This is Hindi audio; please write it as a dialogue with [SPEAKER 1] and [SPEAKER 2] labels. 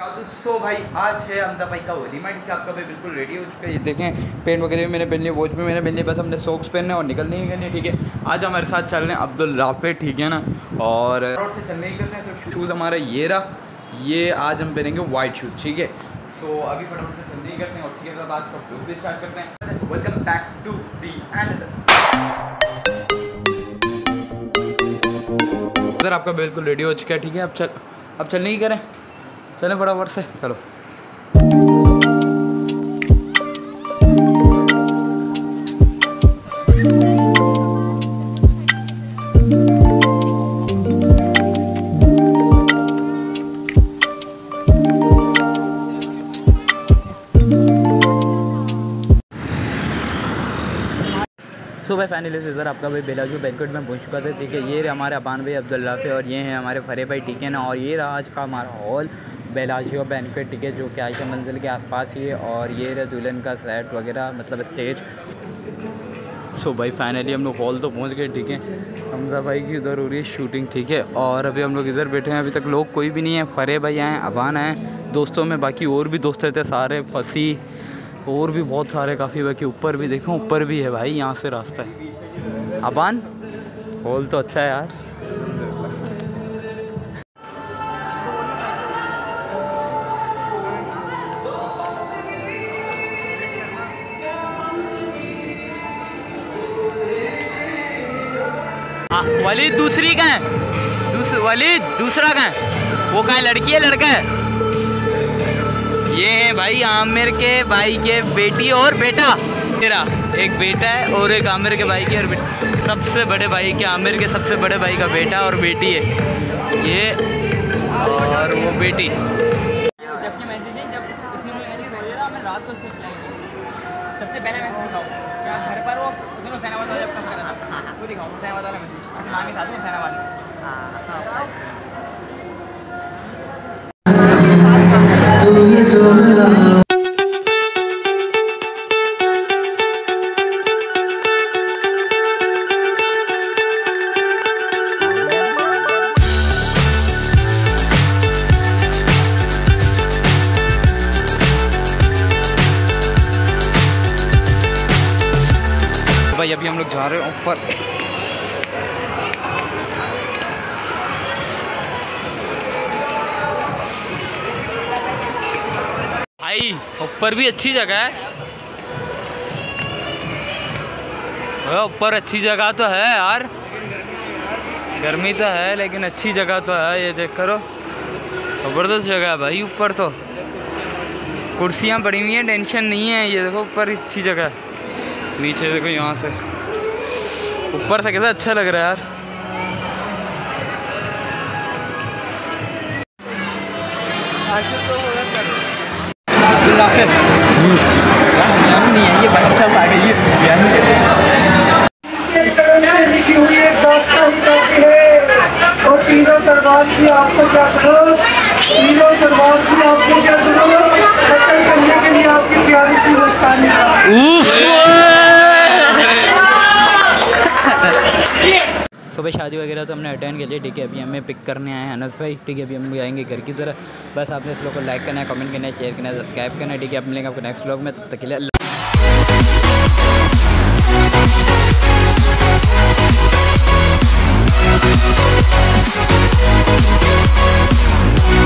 [SPEAKER 1] सो भाई, आज है भाई का वलीमा जिससे आपका भाई बिल्कुल रेडी हो चुका है। देखें पेन वगैरह भी मैंने पहन लिया वॉच भी मैंने पहन लिया बस हमने सॉक्स पहनने और निकलने ही ठीक है? आज हमारे साथ चल रहे हैं अब्दुल राफे, ठीक है ना? और रोड से चलने ही हैं शूज़ हमारा ये रहा। ये आज हम पहनेंगे वाइट शूज़ ठीक है? अभी से चलने ही करते हैं और उसके आज का भी स्टार्ट करते हैं। Welcome back to the end आपका बिल्कुल रेडी हो चुका है, ठीक है? अब चल, अब चलने ही करें। चलें फटाफट से चलो। सो भाई फाइनली से सर आपका भाई बेलाजू बैंकट में पहुँच चुका था। ठीक है, ये हमारे अबान भाई अब्दुल राफे और ये हैं हमारे फरे भाई है ना? और ये रहा आज का हमारा हॉल बेलाजियो बैंकट ठीक है, जो कि आयशा मंजिल के आसपास ही है। और ये रहा दुल्हन का सेट वगैरह मतलब स्टेज सो भाई फाइनली हम लोग हॉल तो पहुँच गए, ठीक है। हमजा भाई की उधर हो रही है शूटिंग ठीक है। और अभी हम लोग इधर बैठे हैं, अभी तक लोग कोई भी नहीं है। फरे भाई आए अबान आए, दोस्तों में बाकी और भी दोस्त रहते सारे फंसी। और भी बहुत सारे काफ़ी बाकी ऊपर भी देखो ऊपर भी है भाई यहाँ से रास्ता है। अपान हॉल तो अच्छा है यार। हाँ, वली दूसरी का है। दूस, वली दूसरा का है। वो कहाँ लड़की है लड़का है? ये है भाई आमिर के भाई के बेटी और बेटा। तेरा एक बेटा है और एक आमिर के भाई के और सबसे बड़े भाई के, आमिर के सबसे बड़े भाई का बेटा और बेटी है। ये और वो बेटी।
[SPEAKER 2] सबसे पहले मैं घर पर वो दोनों सैनाबाद वाले जब काम करा था वो सैनाबाद वाला सैनाबाद। हाँ।
[SPEAKER 1] भाई, अभी हम लोग जा रहे हैं ऊपर। भाई, ऊपर भी अच्छी जगह है। ऊपर अच्छी जगह तो है यार। गर्मी तो है, लेकिन अच्छी जगह तो है, ये देख करो। ज़बरदस्त जगह है भाई, ऊपर तो। कुर्सियाँ पड़ी हुई हैं, टेंशन नहीं है, ये देखो, ऊपर अच्छी जगह है। नीचे देखो यहाँ से। ऊपर से कैसा अच्छा लग रहा है यार।
[SPEAKER 3] दास्तान आपको क्या ज़रूरत आपको क्या ज़रूरत करने के लिए आपकी प्यारी सी मुस्कानी
[SPEAKER 1] तो भाई, शादी वगैरह तो हमने अटेंड कर लिया ठीक है, अभी हमें पिक करने आए हैं अनस भाई, ठीक है, अभी हम जाएँगे घर की तरफ़ बस आपने इस लोग को लाइक करना है कमेंट करना है शेयर करना है सब्सक्राइब करना है, ठीक है, आप मिलेंगे आपको नेक्स्ट ब्लॉग में, तब तक के लिए